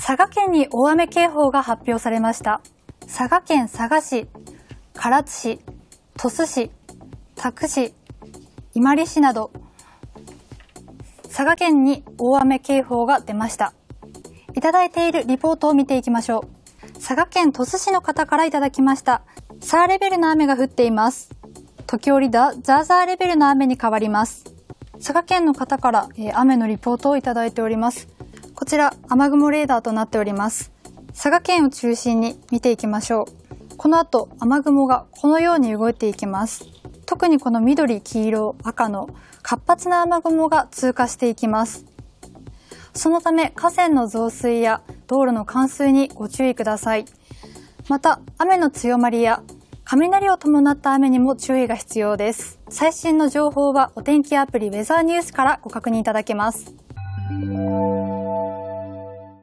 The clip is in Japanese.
佐賀県に大雨警報が発表されました。佐賀県佐賀市、唐津市、鳥栖市、多久市、伊万里市など、佐賀県に大雨警報が出ました。いただいているリポートを見ていきましょう。佐賀県鳥栖市の方からいただきました。サーレベルの雨が降っています。時折だ、ザーザーレベルの雨に変わります。佐賀県の方から、えー、雨のリポートをいただいております。こちら、雨雲レーダーとなっております。佐賀県を中心に見ていきましょう。この後、雨雲がこのように動いていきます。特にこの緑、黄色、赤の活発な雨雲が通過していきます。そのため河川の増水や道路の冠水にご注意ください。また、雨の強まりや雷を伴った雨にも注意が必要です。最新の情報はお天気アプリウェザーニュースからご確認いただけます。